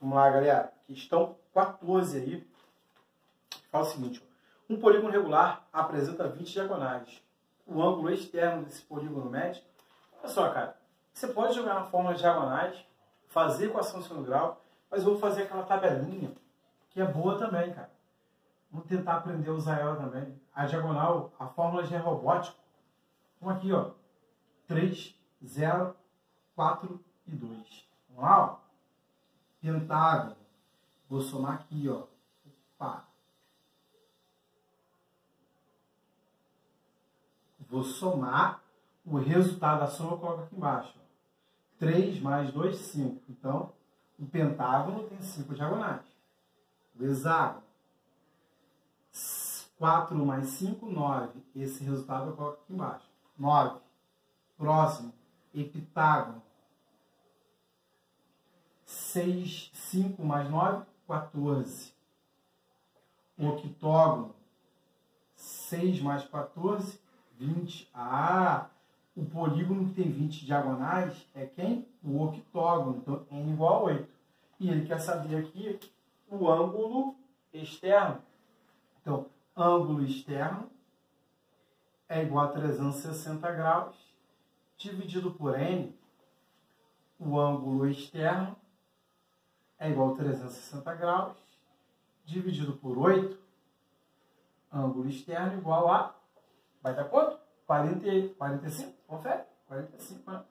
galera. Questão 14 aí. Fala o seguinte, ó. Um polígono regular apresenta 20 diagonais. O ângulo externo desse polígono mede... Olha só, cara. Você pode jogar na forma de diagonais, fazer equação segundo grau, mas vou fazer aquela tabelinha que é boa também, cara. Vou tentar aprender a usar ela também. A diagonal, a fórmula de robótico. Então aqui, ó. 3, 0, 4 e 2. Vamos lá, ó. Pentágono. Vou somar aqui, ó. Opa. Vou somar o resultado da soma, eu coloco aqui embaixo. Ó. 3 mais 2, 5. Então, o pentágono tem 5 diagonais. O hexágono 4 mais 5, 9. Esse resultado eu coloco aqui embaixo. 9. Próximo, epitágono. 6, 5 mais 9, 14. Octógono. 6 mais 14, 20. Ah, o polígono que tem 20 diagonais é quem? O octógono. Então, n igual a 8. E ele quer saber aqui o ângulo externo. Então, ângulo externo é igual a 360 graus, dividido por n, o ângulo externo é igual a 360 graus, dividido por 8, ângulo externo igual a, vai dar quanto? 40, 45, confere? 45, né?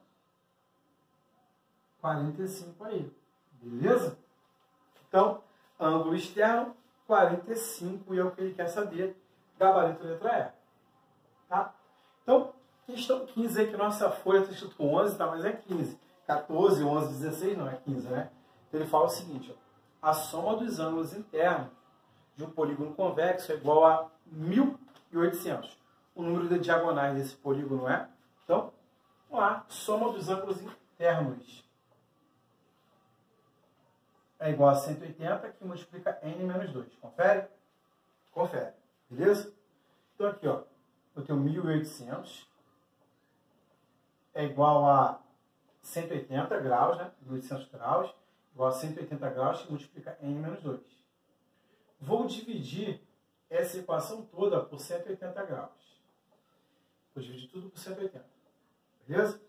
45 aí, beleza? Então, ângulo externo 45 e é o que ele quer saber. Gabarito letra E. Tá? Então, questão 15 aí que nossa folha está escrito com 11, tá? Mas é 15. 14, 11, 16 não é 15, né? Ele fala o seguinte, ó, a soma dos ângulos internos de um polígono convexo é igual a 1800. O número de diagonais desse polígono é, então, vamos lá, soma dos ângulos internos é igual a 180, que multiplica n menos 2. Confere? Confere. Beleza? Então aqui, ó, eu tenho 1.800 é igual a 180 graus, né? 1.800 graus, igual a 180 graus, que multiplica n menos 2. Vou dividir essa equação toda por 180 graus. Vou dividir tudo por 180. Beleza?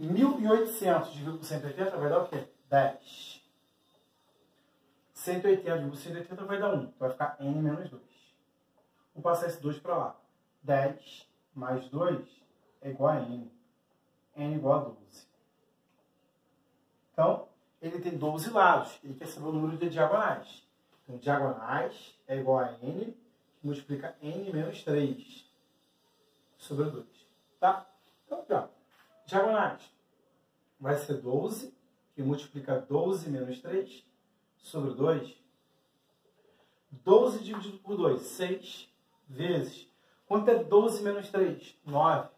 1.800 dividido por 180 vai dar o quê? 10. 180 dividido por 180 vai dar 1. Vai ficar n menos 2. Vou passar esse 2 para lá. 10 mais 2 é igual a n. n igual a 12. Então, ele tem 12 lados. Ele quer saber o número de diagonais. Então, diagonais é igual a n, que multiplica n menos 3 sobre 2. Tá? Então, aqui, ó. Diagonais vai ser 12, que multiplica 12 menos 3 sobre 2. 12 dividido por 2, 6 vezes. Quanto é 12 menos 3? 9.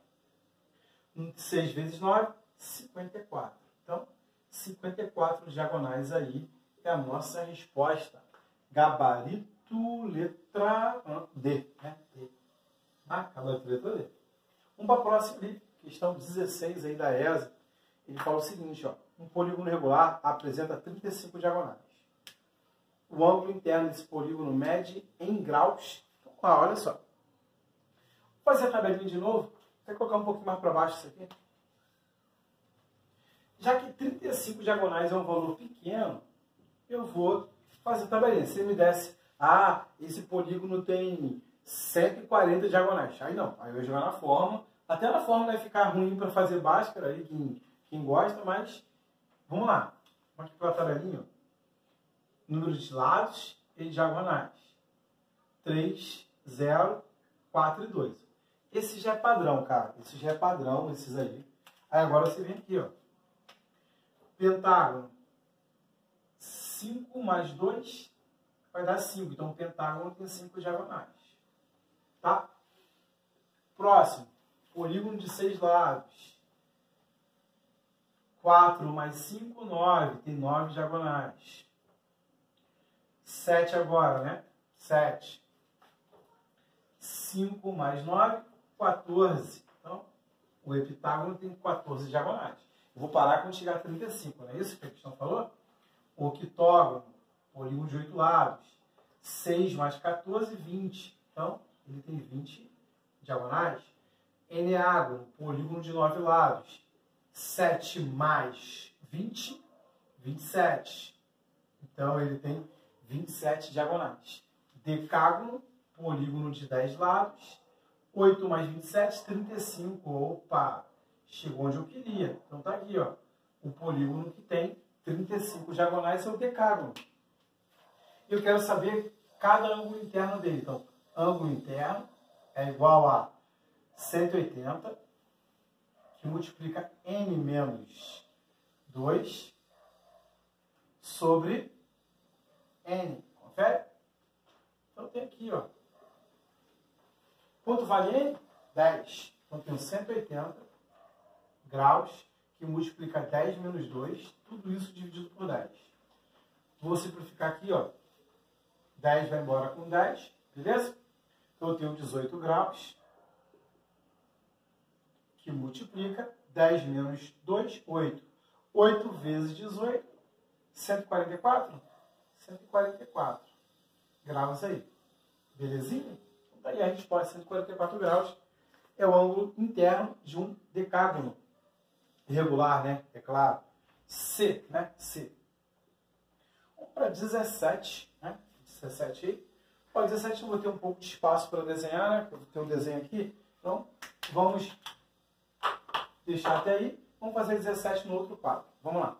6 vezes 9, 54. Então, 54 diagonais aí é a nossa resposta. Gabarito, letra D. Né? D. Ah, letra D. Vamos para a próxima ali, questão 16 aí da ESA. Ele fala o seguinte, ó, um polígono regular apresenta 35 diagonais o ângulo interno desse polígono mede em graus. Então, olha só. Vou fazer a tabelinha de novo. Vou colocar um pouquinho mais para baixo isso aqui. Já que 35 diagonais é um valor pequeno, eu vou fazer tabelinha. Se me desse, ah, esse polígono tem 140 diagonais. Aí não, aí eu vou jogar na forma. Até na forma vai ficar ruim para fazer Bhaskara, aí quem, quem gosta, mas vamos lá. Vamos aqui para a tabelinha número de lados e diagonais. 3, 0, 4 e 2. Esse já é padrão, cara. Esse já é padrão, esses aí. Aí agora você vem aqui, ó. Pentágono. 5 mais 2 vai dar 5. Então, o pentágono tem 5 diagonais. Tá? Próximo. Polígono de 6 lados. 4 mais 5, 9. Tem 9 diagonais. 7 agora, né? 7. 5 mais 9, 14. Então, o epitágono tem 14 diagonais. Vou parar quando chegar a 35, não é isso que a questão falou? octógono, polígono de oito lados. 6 mais 14, 20. Então, ele tem 20 diagonais. Eneágono, polígono de nove lados. 7 mais 20, 27. Então, ele tem 27 diagonais. Decágono, polígono de 10 lados. 8 mais 27, 35. Opa! Chegou onde eu queria. Então, tá aqui, ó. O polígono que tem 35 diagonais é o decágono. Eu quero saber cada ângulo interno dele. Então, ângulo interno é igual a 180, que multiplica n menos 2 sobre n. Confere? Então tem aqui, ó. Quanto vale n? 10. Então tem 180 graus, que multiplica 10 menos 2, tudo isso dividido por 10. Vou simplificar aqui, ó. 10 vai embora com 10, beleza? Então eu tenho 18 graus, que multiplica 10 menos 2, 8. 8 vezes 18, 144? 144 graus aí. Belezinha? Então, daí a resposta 144 graus é o ângulo interno de um decágono. Regular, né? É claro. C, né? C. Vamos para 17, né? 17 aí. Ó, 17 eu vou ter um pouco de espaço para desenhar, né? Eu ter um desenho aqui. Então, vamos deixar até aí. Vamos fazer 17 no outro quadro. Vamos lá.